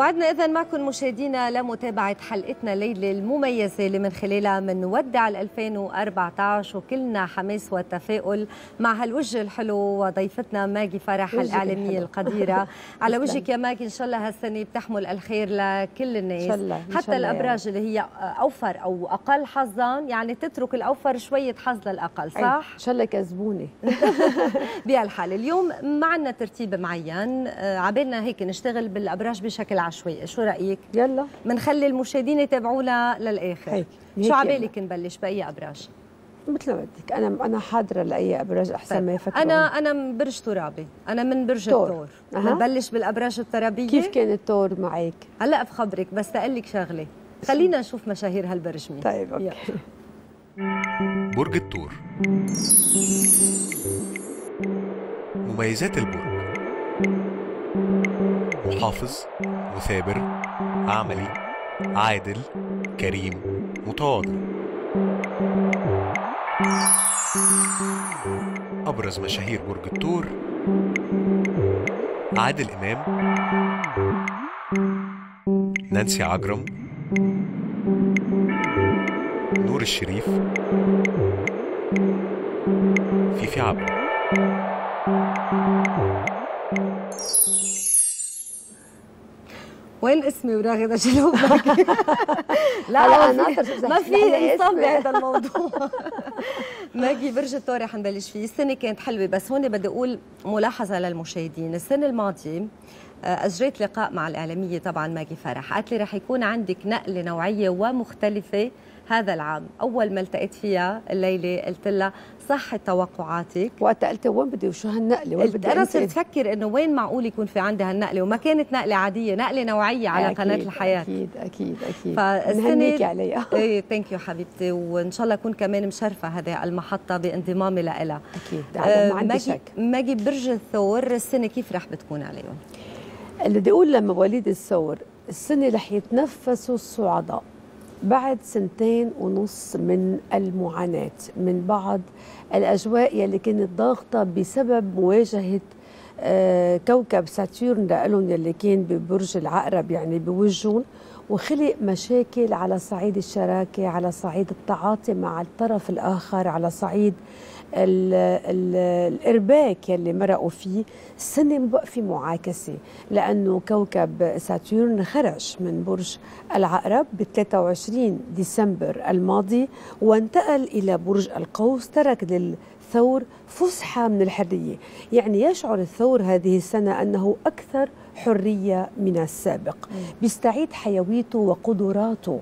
وعدنا إذا معكم مشاهدينا لمتابعة حلقتنا الليلة المميزة اللي من خلالها بنودع 2014 وكلنا حماس وتفاؤل مع هالوجه الحلو وضيفتنا ماجي فرح الإعلامية القديرة. على وجهك يا ماجي إن شاء الله هالسنة بتحمل الخير لكل الناس. إن شاء الله. إن حتى شاء الله. الأبراج اللي هي أوفر أو أقل حظا يعني تترك الأوفر شوية حظ للأقل صح؟ إن شاء الله كسبوني بهالحال اليوم ما عندنا ترتيب معين. آه، عبالنا هيك نشتغل بالأبراج بشكل عشوائي. شو رأيك؟ يلا. بنخلي المشاهدين يتابعونا للآخر. هيك. شو هيك عبالك نبلش؟ بأي أبراج؟ مثل ما بدك. أنا أنا حاضرة لأي أبراج أحسن ما يفكروا أنا أنا من برج ترابي. أنا من برج تور. الثور. بنبلش بالأبراج الترابية؟ كيف كان التور معك؟ هلا بخبرك بس أقول لك شغلة. خلينا نشوف مشاهير هالبرج مين طيب okay. يلا. برج الثور مميزات البرج. محافظ مثابر عملي عادل كريم متواضع. أبرز مشاهير برج الثور عادل إمام. نانسي عجرم. نور الشريف. فيفي عبده. وين اسمي وراغده جلوب لا هلا في شو ما في اسمي. بهذا الموضوع. ماجي برج الثور رح نبلش فيه. السنة كانت حلوة بس هون بدي أقول ملاحظة للمشاهدين. السنة الماضية آه، أجريت لقاء مع الإعلامية طبعا ماجي فرح. قالت لي رح يكون عندك نقلة نوعية ومختلفة هذا العام. أول ما التقيت فيها الليلة قلت لها صحت توقعاتك. وقت قلت وين بدي وشو هالنقلة؟ وين بدي أنا؟ صرت أفكر إنه وين معقول يكون في عندي هالنقلة وما كانت نقلة عادية نقلة نوعية على أكيد، قناة الحياة. أكيد أكيد أكيد. نهنيكي عليها. إيه thank you حبيبتي وإن شاء الله أكون كمان مشرفة هذه المحطة بانضمامي لها أكيد هذا ما عندي ماجي شك. ماجي برج الثور السنة كيف رح بتكون عليهم؟ اللي بدي أقول لما مواليد الثور السنة رح يتنفسوا الصعداء بعد سنتين ونص من المعاناة من بعض الأجواء يلي كانت ضاغطة بسبب مواجهة آه، كوكب Saturn لهم يلي كان ببرج العقرب يعني بوجههم. وخلق مشاكل على صعيد الشراكة على صعيد التعاطي مع الطرف الآخر على صعيد ال ال الإرباك يلي مرقوا فيه السنة ما بقى في معاكسة لأنه كوكب Saturn خرج من برج العقرب ب 23 ديسمبر الماضي وانتقل إلى برج القوس ترك للثور فسحة من الحرية. يعني يشعر الثور هذه السنة أنه أكثر حرية من السابق. بيستعيد حيويته وقدراته.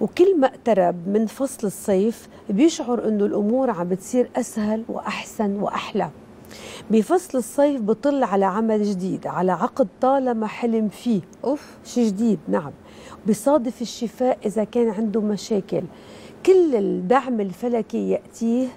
وكل ما اقترب من فصل الصيف بيشعر إنه الأمور عم بتصير أسهل وأحسن وأحلى. بفصل الصيف بطل على عمل جديد على عقد طالما حلم فيه. أوف. شيء جديد نعم. بيصادف الشفاء إذا كان عنده مشاكل. كل الدعم الفلكي يأتيه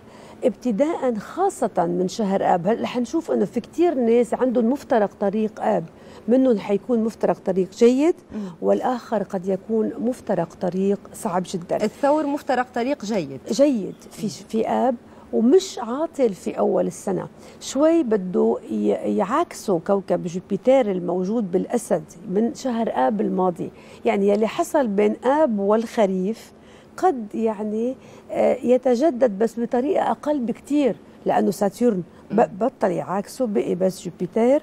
ابتداء خاصة من شهر آب. هلا رح نشوف أنه في كتير ناس عندهم مفترق طريق آب؟ منهم حيكون مفترق طريق جيد والآخر قد يكون مفترق طريق صعب جدا. الثور مفترق طريق جيد. جيد في في آب ومش عاطل في أول السنة. شوي بده يعاكسوا كوكب جوبيتر الموجود بالأسد من شهر آب الماضي. يعني يلي حصل بين آب والخريف قد يعني آه، يتجدد بس بطريقة أقل بكتير لأنه Saturn بطل يعاكسه بقي بس Jupiter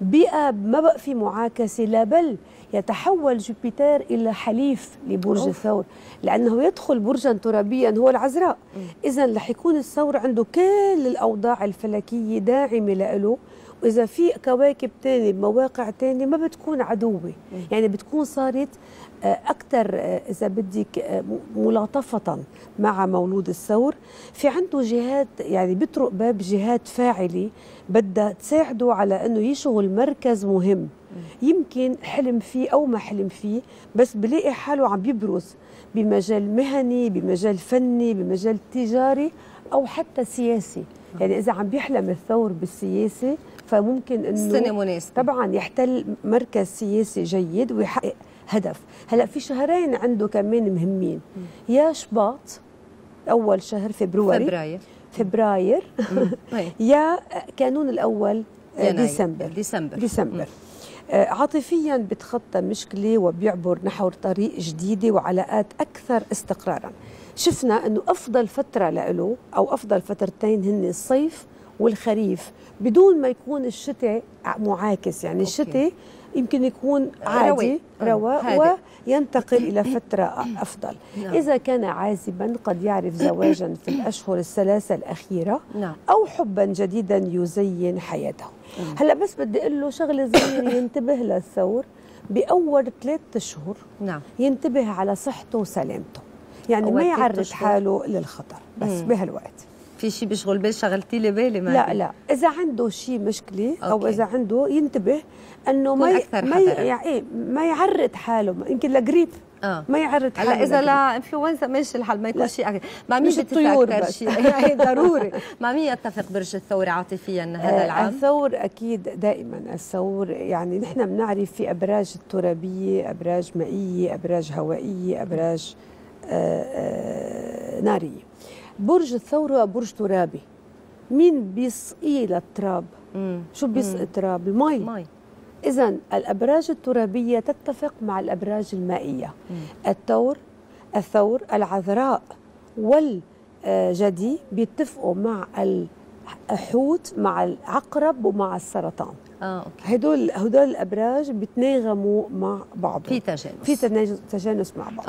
بآب ما بقى في معاكسة لا بل يتحول Jupiter إلى حليف لبرج أوف. الثور لأنه يدخل برجا ترابيا هو العذراء. اذا رح يكون الثور عنده كل الأوضاع الفلكية داعمة له وإذا في كواكب تانية بمواقع تانية ما بتكون عدوة. يعني بتكون صارت أكثر إذا بدك آه، ملاطفة مع مولود الثور. في عنده جهات يعني بيطرق باب جهات فاعلة بدها تساعده على إنه يشغل مركز مهم. يمكن حلم فيه أو ما حلم فيه بس بلاقي حاله عم بيبرز بمجال مهني بمجال فني بمجال تجاري. أو حتى سياسي. يعني إذا عم بيحلم الثور بالسياسة فممكن السنة انه مناسبة. طبعا يحتل مركز سياسي جيد ويحقق هدف. هلأ في شهرين عنده كمان مهمين. يا شباط أول شهر فبراير. فبراير. فبراير. إيه. يا كانون الأول يناير. ديسمبر. ديسمبر. ديسمبر. آه، عاطفيا بتخطى مشكلة وبيعبر نحو طريق جديدة وعلاقات أكثر استقرارا شفنا أنه أفضل فترة له أو أفضل فترتين هن الصيف والخريف بدون ما يكون الشتاء معاكس يعني. الشتاء يمكن يكون عادي. آه، رواء. وينتقل إلى فترة أفضل نعم. إذا كان عازبا قد يعرف زواجا في الأشهر الثلاثة الأخيرة نعم أو حبا جديدا يزين حياته هلا بس بدي أقول له شغلة صغيره ينتبه للثور بأول ثلاث اشهر نعم ينتبه على صحته وسلامته يعني ما يعرض. حاله للخطر بس. بهالوقت في شيء بيشغل بال شغلتي لي بالي ما لا لا إذا عنده شيء مشكلة أو okay. إذا عنده ينتبه إنه ما ي- ما. ي- يعني إيه، ما يعرض حاله يمكن لجريب آه ما يعرض حاله هلا إذا. لا انفلونزا ماشي الحال ما يكون. شيء أكثر. مع مين مش الطيور بس. شيء يعني ضروري مع مين يتفق برج الثور عاطفيا هذا آه، العام الثور أكيد دائما الثور يعني نحن بنعرف في أبراج الترابيه أبراج مائية أبراج هوائية أبراج آه، آه، نارية برج الثور هو برج ترابي. مين بيسقي للتراب مم. شو بيسقي. التراب؟ المي. مي. اذا الأبراج الترابية تتفق مع الأبراج المائية. مم. الثور الثور العذراء والجدي بيتفقوا مع الحوت مع العقرب ومع السرطان. آه okay. هدول هدول الأبراج بيتناغموا مع بعضهم. في تجانس. في تجانس مع بعض.